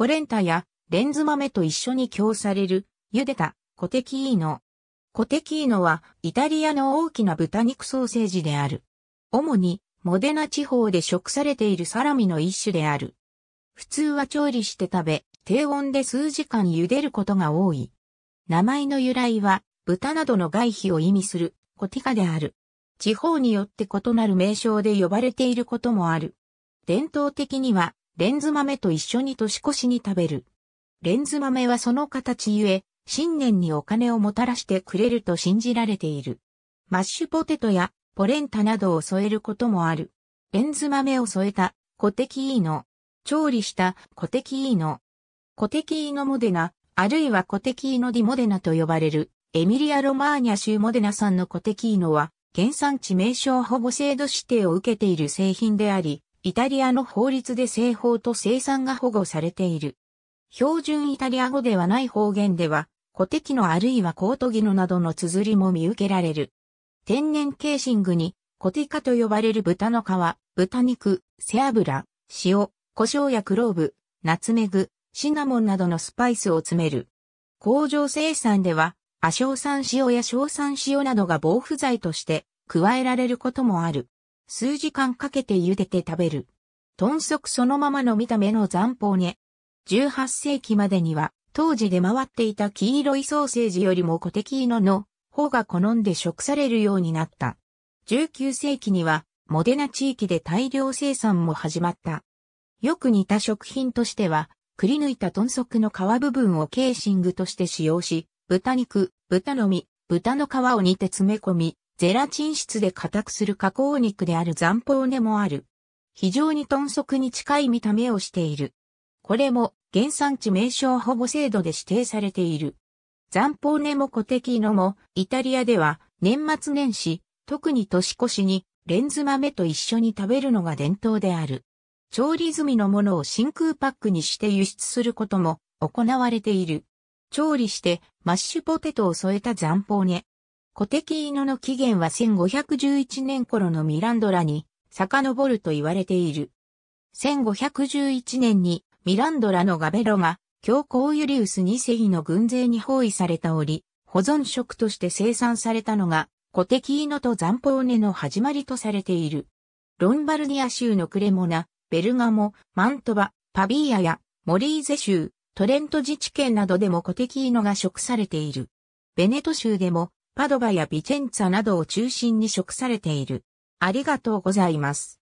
ポレンタやレンズ豆と一緒に供される茹でたコテキーノ。コテキーノはイタリアの大きな豚肉ソーセージである。主にモデナ地方で食されているサラミの一種である。普通は調理して食べ、低温で数時間茹でることが多い。名前の由来は豚などの外皮を意味するコティカである。地方によって異なる名称で呼ばれていることもある。伝統的にはレンズ豆と一緒に年越しに食べる。レンズ豆はその形ゆえ、新年にお金をもたらしてくれると信じられている。マッシュポテトやポレンタなどを添えることもある。レンズ豆を添えたコテキーノ。調理したコテキーノ。コテキーノモデナ、あるいはコテキーノディモデナと呼ばれる、エミリア・ロマーニャ州モデナ産のコテキーノは、原産地名称保護制度指定を受けている製品であり、イタリアの法律で製法と生産が保護されている。標準イタリア語ではない方言では、コテキノあるいはコートギノなどの綴りも見受けられる。天然ケーシングに、コティカと呼ばれる豚の皮、豚肉、背脂、塩、胡椒やクローブ、ナツメグ、シナモンなどのスパイスを詰める。工場生産では、亜硝酸塩や硝酸塩などが防腐剤として加えられることもある。数時間かけて茹でて食べる。豚足そのままの見た目の残包ね。18世紀までには当時出回っていた黄色いソーセージよりもコテキーノの方が好んで食されるようになった。19世紀にはモデナ地域で大量生産も始まった。よく似た食品としては、くり抜いた豚足の皮部分をケーシングとして使用し、豚肉、豚の実、豚の皮を煮て詰め込み、ゼラチン質で硬くする加工肉である残包根もある。非常に豚足に近い見た目をしている。これも原産地名称保護制度で指定されている。残包根もコテキーノもイタリアでは年末年始、特に年越しにレンズ豆と一緒に食べるのが伝統である。調理済みのものを真空パックにして輸出することも行われている。調理してマッシュポテトを添えた残包根。コテキーノの起源は1511年頃のミランドラに遡ると言われている。1511年にミランドラのガベロが教皇ユリウス2世の軍勢に包囲された折、保存食として生産されたのがコテキーノと残包根の始まりとされている。ロンバルディア州のクレモナ、ベルガモ、マントバ、パビーアやモリーゼ州、トレント自治県などでもコテキーノが食されている。ベネト州でもパドバやビチェンツァなどを中心に食されている。ありがとうございます。